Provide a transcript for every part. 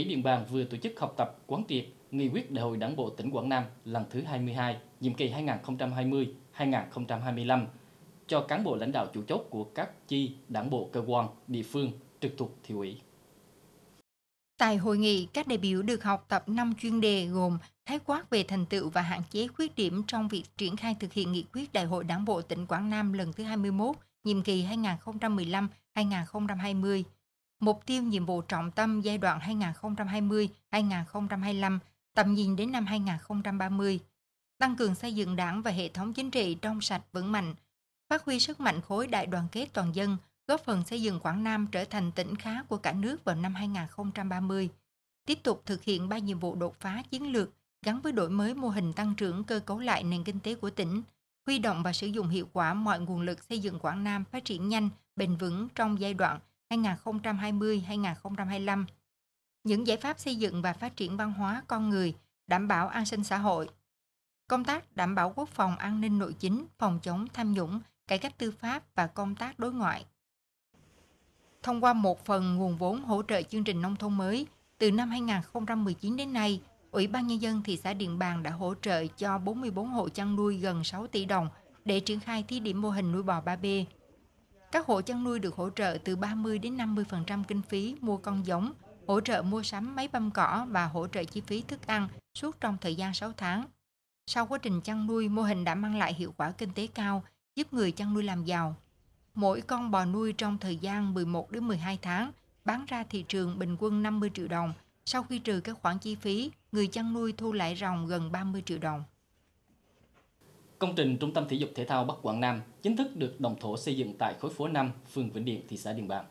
Ủy Điện bàn vừa tổ chức học tập quán triệt nghị quyết Đại hội Đảng bộ tỉnh Quảng Nam lần thứ 22, nhiệm kỳ 2020-2025 cho cán bộ lãnh đạo chủ chốt của các chi, đảng bộ, cơ quan, địa phương trực thuộc thị ủy. Tại hội nghị, các đại biểu được học tập 5 chuyên đề gồm khái quát về thành tựu và hạn chế khuyết điểm trong việc triển khai thực hiện nghị quyết Đại hội Đảng bộ tỉnh Quảng Nam lần thứ 21, nhiệm kỳ 2015-2020, mục tiêu nhiệm vụ trọng tâm giai đoạn 2020-2025, tầm nhìn đến năm 2030, tăng cường xây dựng đảng và hệ thống chính trị trong sạch vững mạnh, phát huy sức mạnh khối đại đoàn kết toàn dân, góp phần xây dựng Quảng Nam trở thành tỉnh khá của cả nước vào năm 2030. Tiếp tục thực hiện ba nhiệm vụ đột phá chiến lược gắn với đổi mới mô hình tăng trưởng cơ cấu lại nền kinh tế của tỉnh, huy động và sử dụng hiệu quả mọi nguồn lực xây dựng Quảng Nam phát triển nhanh, bền vững trong giai đoạn 2020-2025. Những giải pháp xây dựng và phát triển văn hóa con người, đảm bảo an sinh xã hội. Công tác đảm bảo quốc phòng an ninh nội chính, phòng chống tham nhũng, cải cách tư pháp và công tác đối ngoại. Thông qua một phần nguồn vốn hỗ trợ chương trình nông thôn mới, từ năm 2019 đến nay, Ủy ban Nhân dân thị xã Điện Bàn đã hỗ trợ cho 44 hộ chăn nuôi gần 6 tỷ đồng để triển khai thí điểm mô hình nuôi bò 3B. Các hộ chăn nuôi được hỗ trợ từ 30 đến 50% kinh phí mua con giống, hỗ trợ mua sắm máy băm cỏ và hỗ trợ chi phí thức ăn suốt trong thời gian 6 tháng. Sau quá trình chăn nuôi, mô hình đã mang lại hiệu quả kinh tế cao, giúp người chăn nuôi làm giàu. Mỗi con bò nuôi trong thời gian 11 đến 12 tháng bán ra thị trường bình quân 50 triệu đồng. Sau khi trừ các khoản chi phí, người chăn nuôi thu lại ròng gần 30 triệu đồng. Công trình Trung tâm Thể dục Thể thao Bắc Quảng Nam chính thức được đồng thổ xây dựng tại khối phố 5, phường Vĩnh Điện, thị xã Điện Bàn.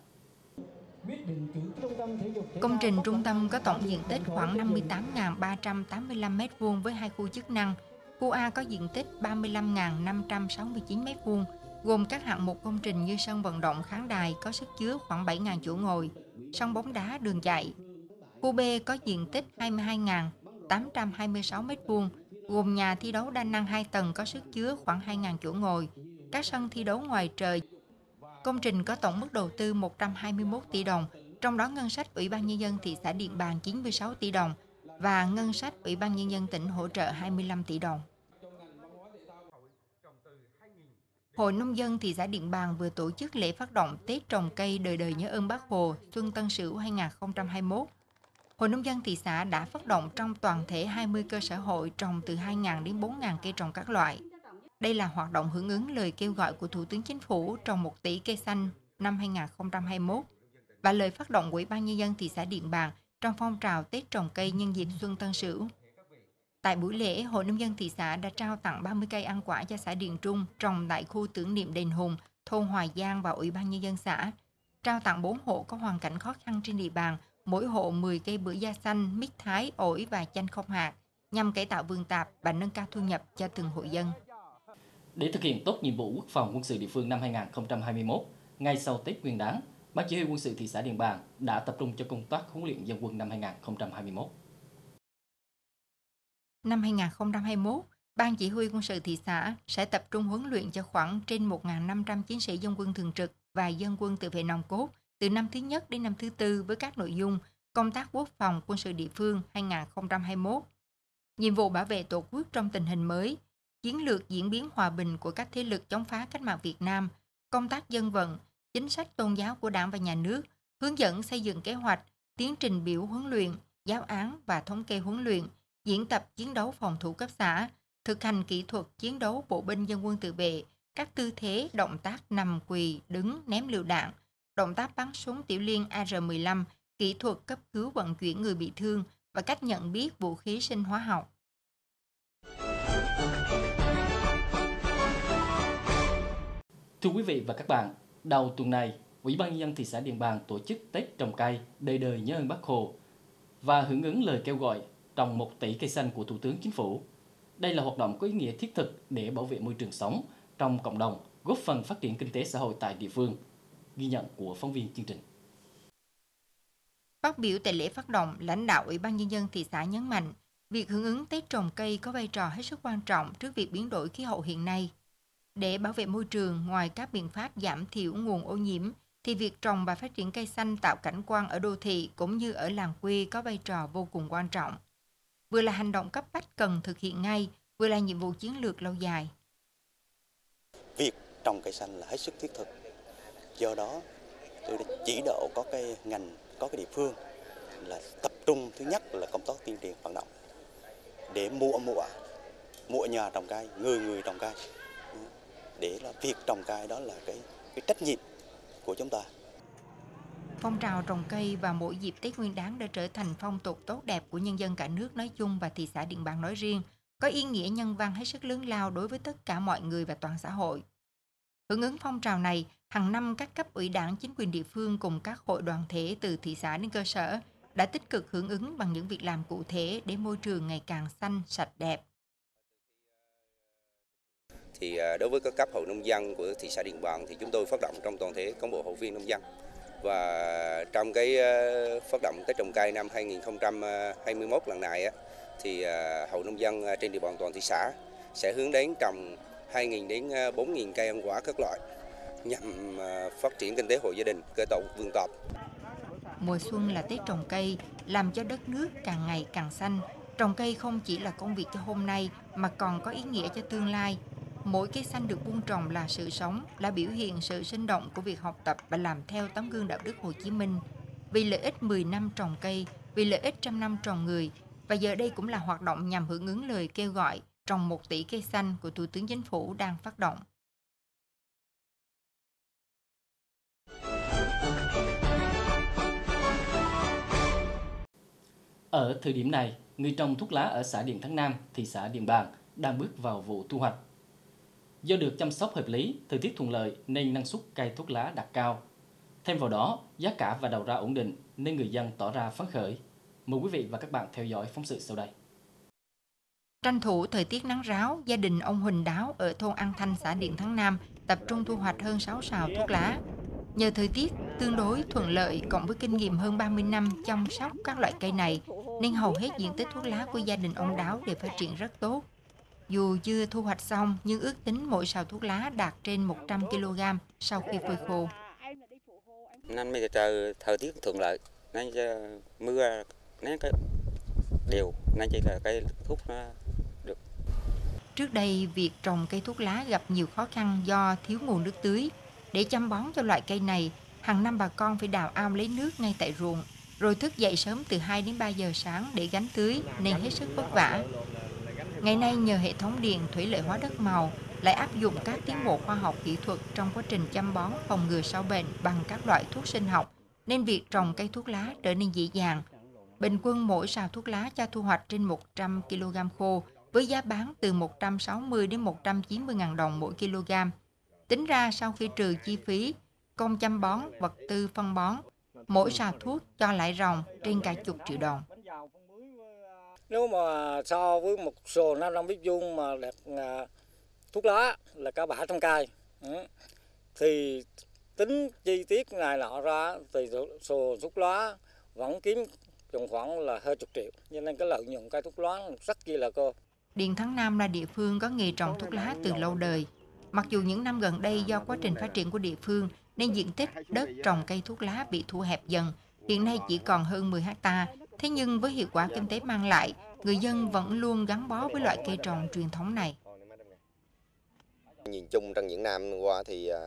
Công trình trung tâm có tổng diện tích khoảng 58.385 m2 với hai khu chức năng. Khu A có diện tích 35.569 m2, gồm các hạng mục công trình như sân vận động khán đài có sức chứa khoảng 7.000 chỗ ngồi, sân bóng đá đường chạy. Khu B có diện tích 22.826 m2, gồm nhà thi đấu đa năng 2 tầng có sức chứa khoảng 2.000 chỗ ngồi, các sân thi đấu ngoài trời. Công trình có tổng mức đầu tư 121 tỷ đồng, trong đó ngân sách Ủy ban Nhân dân thị xã Điện Bàn 96 tỷ đồng và ngân sách Ủy ban Nhân dân tỉnh hỗ trợ 25 tỷ đồng. Hội Nông dân thị xã Điện Bàn vừa tổ chức lễ phát động Tết trồng cây đời đời nhớ ơn Bác Hồ Xuân Tân Sửu 2021. Hội Nông dân thị xã đã phát động trong toàn thể 20 cơ sở hội trồng từ 2.000 đến 4.000 cây trồng các loại. Đây là hoạt động hưởng ứng lời kêu gọi của Thủ tướng Chính phủ trồng 1 tỷ cây xanh năm 2021 và lời phát động của Ủy ban Nhân dân thị xã Điện Bàn trong phong trào Tết trồng cây nhân dịp Xuân Tân Sửu. Tại buổi lễ, Hội Nông dân thị xã đã trao tặng 30 cây ăn quả cho xã Điền Trung trồng tại khu tưởng niệm Đền Hùng, thôn Hoài Giang và Ủy ban Nhân dân xã. Trao tặng 4 hộ có hoàn cảnh khó khăn trên địa bàn, mỗi hộ 10 cây bưởi da xanh, mít thái, ổi và chanh không hạt, nhằm cải tạo vườn tạp và nâng cao thu nhập cho từng hộ dân. Để thực hiện tốt nhiệm vụ quốc phòng quân sự địa phương năm 2021, ngay sau Tết Nguyên đán, Ban chỉ huy quân sự thị xã Điện Bàn đã tập trung cho công tác huấn luyện dân quân năm 2021. Năm 2021, Ban Chỉ huy quân sự thị xã sẽ tập trung huấn luyện cho khoảng trên 1.500 chiến sĩ dân quân thường trực và dân quân tự vệ nòng cốt từ năm thứ nhất đến năm thứ tư với các nội dung công tác quốc phòng quân sự địa phương 2021, nhiệm vụ bảo vệ tổ quốc trong tình hình mới, chiến lược diễn biến hòa bình của các thế lực chống phá cách mạng Việt Nam, công tác dân vận, chính sách tôn giáo của Đảng và Nhà nước, hướng dẫn xây dựng kế hoạch, tiến trình biểu huấn luyện, giáo án và thống kê huấn luyện, diễn tập chiến đấu phòng thủ cấp xã, thực hành kỹ thuật chiến đấu bộ binh dân quân tự vệ, các tư thế động tác nằm quỳ, đứng, ném lựu đạn, động tác bắn súng tiểu liên AR-15, kỹ thuật cấp cứu vận chuyển người bị thương và cách nhận biết vũ khí sinh hóa học. Thưa quý vị và các bạn, đầu tuần này, Ủy ban nhân dân thị xã Điện Bàn tổ chức Tết trồng cây đời đời nhớ ơn Bác Hồ và hưởng ứng lời kêu gọi trồng 1 tỷ cây xanh của Thủ tướng Chính phủ. Đây là hoạt động có ý nghĩa thiết thực để bảo vệ môi trường sống trong cộng đồng, góp phần phát triển kinh tế xã hội tại địa phương. Ghi nhận của phóng viên chương trình. Phát biểu tại lễ phát động, lãnh đạo Ủy ban Nhân dân thị xã nhấn mạnh, việc hưởng ứng Tết trồng cây có vai trò hết sức quan trọng trước việc biến đổi khí hậu hiện nay. Để bảo vệ môi trường, ngoài các biện pháp giảm thiểu nguồn ô nhiễm, thì việc trồng và phát triển cây xanh tạo cảnh quan ở đô thị cũng như ở làng quê có vai trò vô cùng quan trọng. Vừa là hành động cấp bách cần thực hiện ngay, vừa là nhiệm vụ chiến lược lâu dài. Việc trồng cây xanh là hết sức thiết thực. Do đó, tôi đã chỉ đạo có cái ngành, có cái địa phương là tập trung thứ nhất là công tác tuyên truyền vận động để mua mua mua nhà trồng cây, người người trồng cây. Để là việc trồng cây đó là cái cái trách nhiệm của chúng ta. Phong trào trồng cây vào mỗi dịp Tết Nguyên đán đã trở thành phong tục tốt đẹp của nhân dân cả nước nói chung và thị xã Điện Bàn nói riêng, có ý nghĩa nhân văn hết sức lớn lao đối với tất cả mọi người và toàn xã hội. Hưởng ứng phong trào này, hàng năm các cấp ủy đảng chính quyền địa phương cùng các hội đoàn thể từ thị xã đến cơ sở đã tích cực hưởng ứng bằng những việc làm cụ thể để môi trường ngày càng xanh, sạch đẹp. Thì à, đối với các cấp hội nông dân của thị xã Điện Bàn thì chúng tôi phát động trong toàn thể cán bộ hội viên nông dân. Và trong cái à, phát động Tết trồng cây năm 2021 lần này á, thì à, hội nông dân trên địa bàn toàn thị xã sẽ hướng đến trồng 2.000 đến 4.000 cây ăn quả các loại nhằm à, phát triển kinh tế hộ gia đình, cơ tổ vườn tộc. Mùa xuân là Tết trồng cây, làm cho đất nước càng ngày càng xanh. Trồng cây không chỉ là công việc cho hôm nay mà còn có ý nghĩa cho tương lai. Mỗi cây xanh được buông trồng là sự sống, là biểu hiện sự sinh động của việc học tập và làm theo tấm gương đạo đức Hồ Chí Minh. Vì lợi ích 10 năm trồng cây, vì lợi ích trăm năm trồng người, và giờ đây cũng là hoạt động nhằm hưởng ứng lời kêu gọi trồng 1 tỷ cây xanh của Thủ tướng Chính phủ đang phát động. Ở thời điểm này, người trồng thuốc lá ở xã Điện Thắng Nam, thị xã Điện Bàn đang bước vào vụ thu hoạch. Do được chăm sóc hợp lý, thời tiết thuận lợi nên năng suất cây thuốc lá đạt cao. Thêm vào đó, giá cả và đầu ra ổn định nên người dân tỏ ra phấn khởi. Mời quý vị và các bạn theo dõi phóng sự sau đây. Tranh thủ thời tiết nắng ráo, gia đình ông Huỳnh Đáo ở thôn An Thanh, xã Điện Thắng Nam tập trung thu hoạch hơn 6 sào thuốc lá. Nhờ thời tiết tương đối thuận lợi cộng với kinh nghiệm hơn 30 năm chăm sóc các loại cây này, nên hầu hết diện tích thuốc lá của gia đình ông Đáo đều phát triển rất tốt. Dù chưa thu hoạch xong, nhưng ước tính mỗi sào thuốc lá đạt trên 100 kg sau khi phơi khô. Năm nay trời thời tiết thuận lợi, nên mưa nó cái đều, nên chỉ là cây thuốc nó được. Trước đây, việc trồng cây thuốc lá gặp nhiều khó khăn do thiếu nguồn nước tưới. Để chăm bón cho loại cây này, hàng năm bà con phải đào ao lấy nước ngay tại ruộng, rồi thức dậy sớm từ 2 đến 3 giờ sáng để gánh tưới nên hết sức vất vả. Ngày nay nhờ hệ thống điện thủy lợi hóa đất màu lại áp dụng các tiến bộ khoa học kỹ thuật trong quá trình chăm bón phòng ngừa sâu bệnh bằng các loại thuốc sinh học nên việc trồng cây thuốc lá trở nên dễ dàng. Bình quân mỗi sào thuốc lá cho thu hoạch trên 100 kg khô với giá bán từ 160 đến 190 ngàn đồng mỗi kg. Tính ra sau khi trừ chi phí, công chăm bón, vật tư phân bón, mỗi sào thuốc cho lại ròng trên cả chục triệu đồng. Nếu mà so với một sổ 500 mét vuông mà đẹp à, thuốc lá là cả 700 cây ừ, thì tính chi tiết này nọ ra thì sổ thuốc lá vẫn kiếm chừng khoảng là hơn chục triệu cho nên cái lợi nhuận cây thuốc lá rất chi là cơ Điện Thắng Nam là địa phương có nghề trồng thuốc lá từ lâu đời. Mặc dù những năm gần đây do quá trình phát triển của địa phương nên diện tích đất trồng cây thuốc lá bị thu hẹp dần, hiện nay chỉ còn hơn 10 hecta. Thế nhưng với hiệu quả kinh tế mang lại, người dân vẫn luôn gắn bó với loại cây trồng truyền thống này. Nhìn chung trong những năm qua thì à,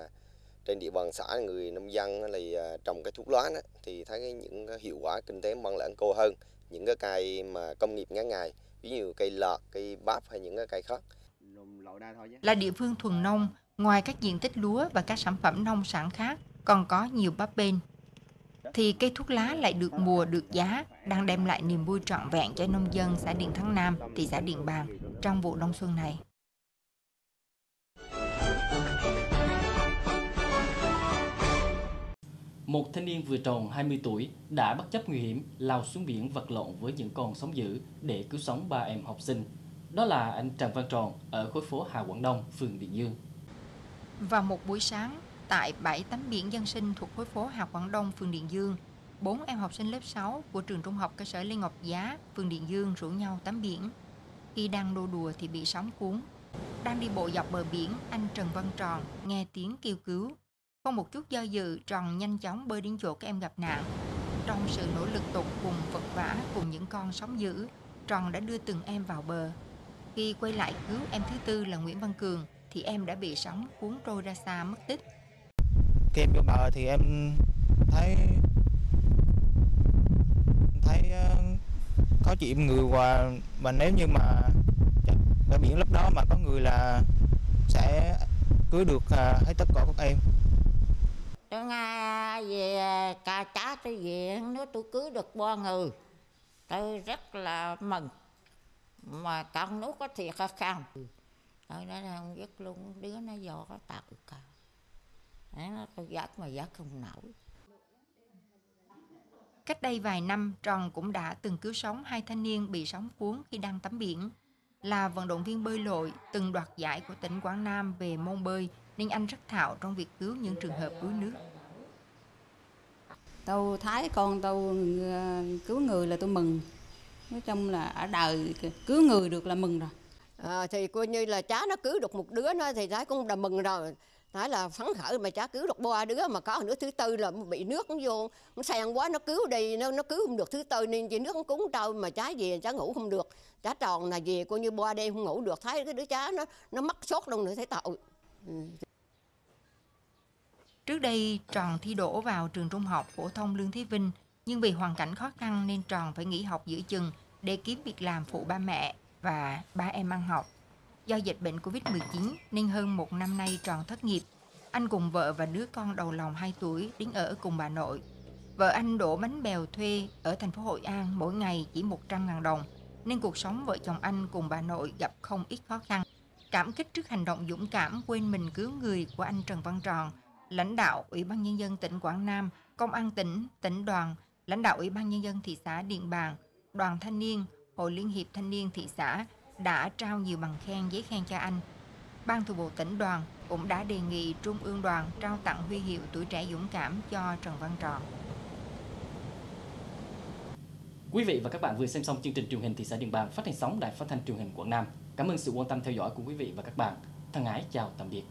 trên địa bàn xã người nông dân là à, trồng cái thuốc lá đó, thì thấy những hiệu quả kinh tế mang lại cô hơn những cái cây mà công nghiệp ngắn ngày ví dụ cây lợt, cây bắp hay những cái cây khác. Là địa phương thuần nông, ngoài các diện tích lúa và các sản phẩm nông sản khác, còn có nhiều bắp bên. Thì cây thuốc lá lại được mùa được giá, đang đem lại niềm vui trọn vẹn cho nông dân xã Điện Thắng Nam, thị xã Điện Bàn trong vụ đông xuân này. Một thanh niên vừa tròn 20 tuổi đã bất chấp nguy hiểm lao xuống biển vật lộn với những con sóng dữ để cứu sống ba em học sinh. Đó là anh Trần Văn Tròn ở khối phố Hà Quảng Đông, phường Điện Dương. Vào một buổi sáng, tại bãi tắm biển dân sinh thuộc khối phố Hà Quảng Đông, phường Điện Dương, bốn em học sinh lớp 6 của trường trung học cơ sở Lê Ngọc Giá, phường Điện Dương rủ nhau tắm biển. Khi đang đô đùa thì bị sóng cuốn. Đang đi bộ dọc bờ biển, anh Trần Văn Tròn nghe tiếng kêu cứu Không một chút do dự, Tròn nhanh chóng bơi đến chỗ các em gặp nạn. Trong sự nỗ lực tột cùng vật vã cùng những con sóng dữ, Tròn đã đưa từng em vào bờ. Khi quay lại cứu em thứ tư là Nguyễn Văn Cường, thì em đã bị sóng cuốn trôi ra xa mất tích. Khi em vô bờ thì em thấy thấy ờ, có chị em người và và nếu như mà ở biển lúc đó mà có người là sẽ cưới được à, hết tất cả các em. Tôi nghe về ca cá tôi về nếu tôi cưới được ba người tôi rất là mừng. Mà con nước có thiệt hay không tôi nói là không biết luôn đứa nó do có tạo cả nó tôi dắt mà dắt không nổi Cách đây vài năm, Tròn cũng đã từng cứu sống hai thanh niên bị sóng cuốn khi đang tắm biển. Là vận động viên bơi lội, từng đoạt giải của tỉnh Quảng Nam về môn bơi, nên anh rất thạo trong việc cứu những trường hợp đuối nước. Tôi thấy con tôi ờ, cứu người là tôi mừng. Nói chung là ở đời cứu người được là mừng rồi. À, thì coi như là cháu nó cứu được một đứa nó thì thái cũng đã mừng rồi. Thái là phấn khởi mà cháu cứu được ba đứa mà có đứa thứ tư là bị nước nó vô. Nó sàn quá nó cứu đi nó nó cứu không được thứ tư nên chỉ nước nó cúng trâu mà trái về cháu ngủ không được. Cháu tròn là về coi như ba đêm không ngủ được. Thấy cái đứa cháu nó nó mắc sốt luôn nữa thấy tội. Ừ. Trước đây, Tròn thi đỗ vào trường trung học phổ thông Lương Thế Vinh, nhưng vì hoàn cảnh khó khăn nên Tròn phải nghỉ học giữa chừng để kiếm việc làm phụ ba mẹ và ba em ăn học. Do dịch bệnh Covid-19 nên hơn một năm nay Tròn thất nghiệp. Anh cùng vợ và đứa con đầu lòng 2 tuổi đến ở cùng bà nội. Vợ anh đổ bánh bèo thuê ở thành phố Hội An mỗi ngày chỉ 100.000 đồng, nên cuộc sống vợ chồng anh cùng bà nội gặp không ít khó khăn. Cảm kích trước hành động dũng cảm quên mình cứu người của anh Trần Văn Tròn, lãnh đạo Ủy ban Nhân dân tỉnh Quảng Nam, Công an tỉnh, tỉnh đoàn, lãnh đạo Ủy ban Nhân dân thị xã Điện Bàn, đoàn thanh niên, Hội Liên hiệp Thanh niên thị xã đã trao nhiều bằng khen giấy khen cho anh. Ban thường vụ tỉnh đoàn cũng đã đề nghị Trung ương đoàn trao tặng huy hiệu tuổi trẻ dũng cảm cho Trần Văn Tròn. Quý vị và các bạn vừa xem xong chương trình truyền hình thị xã Điện Bàn phát thanh sóng Đài Phát thanh Truyền hình Quảng Nam. Cảm ơn sự quan tâm theo dõi của quý vị và các bạn. Thân ái chào tạm biệt.